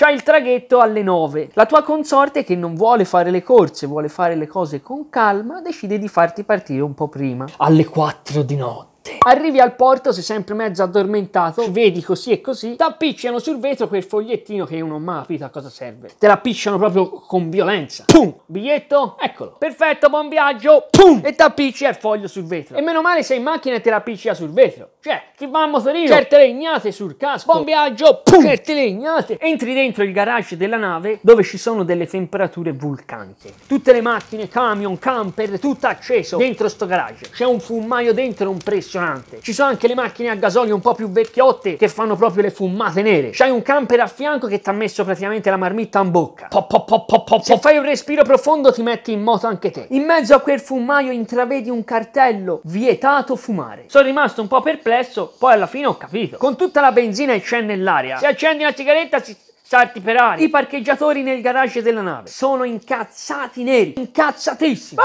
C'hai il traghetto alle 9. La tua consorte che non vuole fare le corse, vuole fare le cose con calma, decide di farti partire un po' prima. Alle 4 di notte. Arrivi al porto, sei sempre mezzo addormentato, vedi così e così, ti appicciano sul vetro quel fogliettino che io non ho mai capito a cosa serve. Te l'appicciano proprio con violenza. Pum! Biglietto? Eccolo. Perfetto, buon viaggio. Pum! E ti appicci al foglio sul vetro. E meno male sei in macchina e te l'appiccia sul vetro. Cioè, chi va a motorino, certe legnate sul casco. Buon viaggio. Pum! Certe legnate. Entri dentro il garage della nave dove ci sono delle temperature vulcaniche. Tutte le macchine, camion, camper, tutto acceso dentro sto garage. C'è un fumaio dentro impressionante impressionante. Ci sono anche le macchine a gasolio un po' più vecchiotte che fanno proprio le fumate nere. C'hai un camper a fianco che ti ha messo praticamente la marmitta in bocca. Pop, pop, pop, pop, pop. Se fai un respiro profondo ti metti in moto anche te. In mezzo a quel fumaio intravedi un cartello vietato fumare. Sono rimasto un po' perplesso, poi alla fine ho capito. Con tutta la benzina che c'è nell'aria, se accendi una sigaretta si salti per aria. I parcheggiatori nel garage della nave sono incazzati neri, incazzatissimi.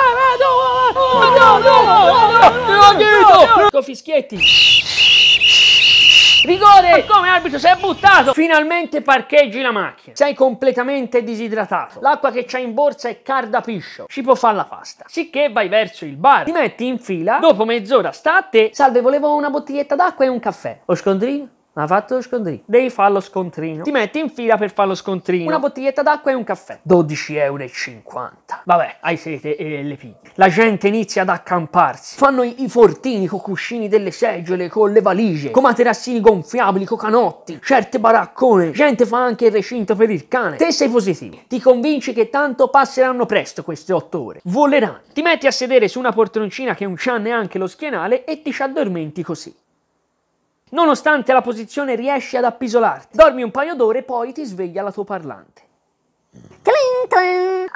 Con fischietti. Rigore! Ma come arbitro sei buttato? Finalmente parcheggi la macchina. Sei completamente disidratato. L'acqua che c'hai in borsa è cardapiscio. Ci può fare la pasta. Sicché vai verso il bar. Ti metti in fila. Dopo mezz'ora sta a te. Salve, volevo una bottiglietta d'acqua e un caffè. Lo scondrino? Ha fatto lo scontrino. Devi fare lo scontrino. Ti metti in fila per fare lo scontrino. Una bottiglietta d'acqua e un caffè. 12,50 euro. Vabbè, hai sete e le pinne. La gente inizia ad accamparsi. Fanno i, i fortini con cuscini delle seggiole, con le valigie, con materassini gonfiabili, con canotti, certe baraccone. Gente fa anche il recinto per il cane. Te sei positivo. Ti convinci che tanto passeranno presto queste otto ore. Voleranno. Ti metti a sedere su una poltroncina che non c'ha neanche lo schienale e ti ci addormenti così. Nonostante la posizione riesci ad appisolarti. Dormi un paio d'ore e poi ti sveglia la tua parlante. Clinton!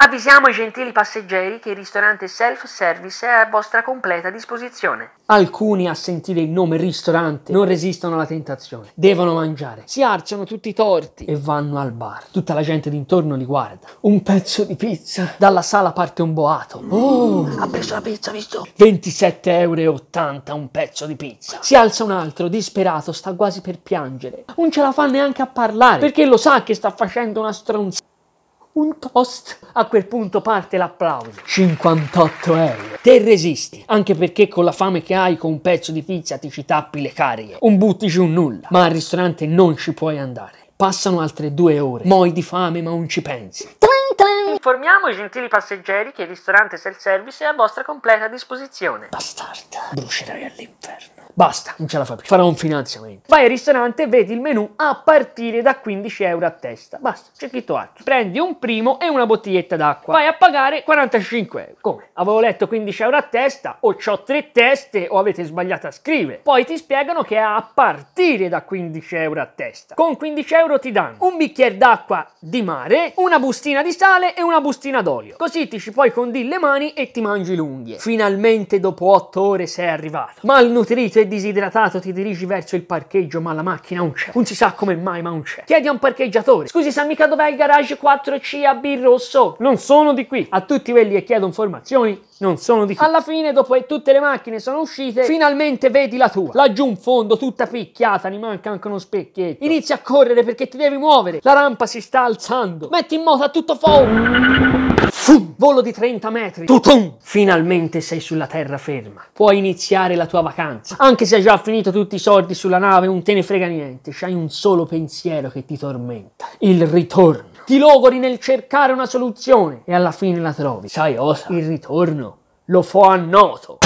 Avvisiamo i gentili passeggeri che il ristorante self-service è a vostra completa disposizione. Alcuni a sentire il nome ristorante non resistono alla tentazione. Devono mangiare. Si arciano tutti torti e vanno al bar. Tutta la gente d'intorno li guarda. Un pezzo di pizza. Dalla sala parte un boato. Oh, ha preso la pizza, visto? 27,80 euro un pezzo di pizza. Si alza un altro, disperato, sta quasi per piangere. Non ce la fa neanche a parlare perché lo sa che sta facendo una stronzata un toast. A quel punto parte l'applauso. 58 euro. Te resisti, anche perché con la fame che hai con un pezzo di pizza ti ci tappi le carie. Un butti giù nulla. Ma al ristorante non ci puoi andare. Passano altre due ore. Moi di fame ma non ci pensi. Informiamo i gentili passeggeri che il ristorante self-service è a vostra completa disposizione. Bastarda, brucerai all'inferno. Basta, non ce la fa più. Farò un finanziamento. Vai al ristorante e vedi il menù a partire da 15 euro a testa. Basta, c'è scritto altro. Prendi un primo e una bottiglietta d'acqua. Vai a pagare 45 euro. Come? Avevo letto 15 euro a testa, o ho tre teste, o avete sbagliato a scrivere. Poi ti spiegano che è a partire da 15 euro a testa. Con 15 euro ti danno un bicchiere d'acqua di mare, una bustina di sale e una bustina d'olio. Così ti ci puoi condire le mani e ti mangi l'unghie. Finalmente dopo 8 ore sei arrivato. Malnutrito e disidratato ti dirigi verso il parcheggio, ma la macchina non c'è. Non si sa come mai, ma non c'è. Chiedi a un parcheggiatore. Scusi, sa mica dov'è il garage 4C a B rosso? Non sono di qui. A tutti quelli che chiedo informazioni, non sono di qui. Alla fine, dopo che tutte le macchine sono uscite, finalmente vedi la tua. Laggiù in fondo, tutta picchiata, ne manca anche uno specchietto. Inizi a correre perché ti devi muovere. La rampa si sta alzando. Metti in moto a tutto fuoco. Volo di 30 metri. Tutum. Finalmente sei sulla terra ferma. Puoi iniziare la tua vacanza. Anche se hai già finito tutti i soldi sulla nave, non te ne frega niente. C'hai un solo pensiero che ti tormenta. Il ritorno. Ti logori nel cercare una soluzione e alla fine la trovi. Sai cosa? Il ritorno lo fo a noto.